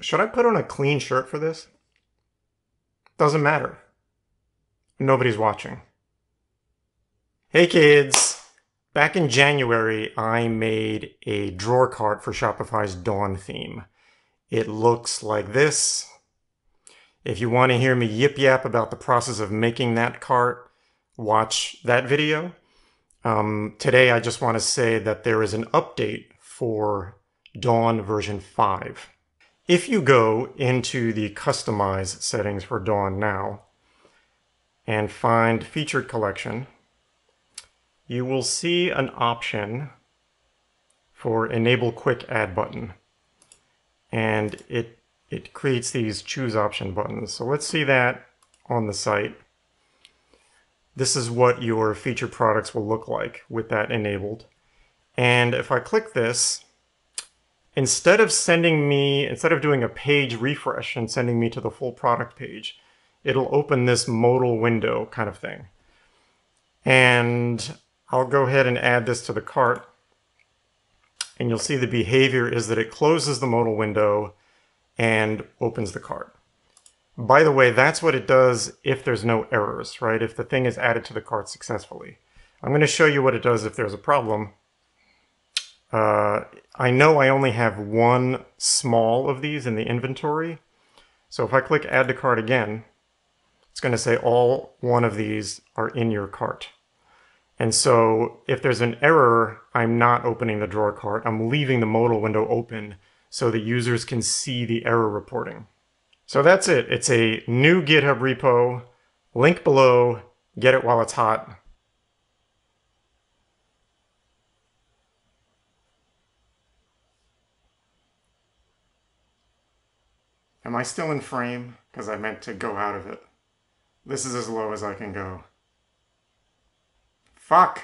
should I put on a clean shirt for this? Doesn't matter. Nobody's watching. Hey kids! Back in January, I made a drawer cart for Shopify's Dawn theme. It looks like this. If you want to hear me yip yap about the process of making that cart, watch that video. Um, today, I just want to say that there is an update for Dawn version 5. If you go into the Customize settings for Dawn now and find Featured Collection, you will see an option for Enable Quick Add button. And it, it creates these Choose Option buttons. So let's see that on the site. This is what your featured products will look like with that enabled. And if I click this, instead of sending me, instead of doing a page refresh and sending me to the full product page, it'll open this modal window kind of thing. And I'll go ahead and add this to the cart. And you'll see the behavior is that it closes the modal window and opens the cart. By the way, that's what it does if there's no errors, right? If the thing is added to the cart successfully. I'm going to show you what it does if there's a problem. Uh, I know I only have one small of these in the inventory. So if I click add to cart again, it's going to say all one of these are in your cart. And so if there's an error, I'm not opening the drawer cart. I'm leaving the modal window open so the users can see the error reporting. So that's it. It's a new GitHub repo. Link below. Get it while it's hot. Am I still in frame? Because I meant to go out of it. This is as low as I can go. Fuck!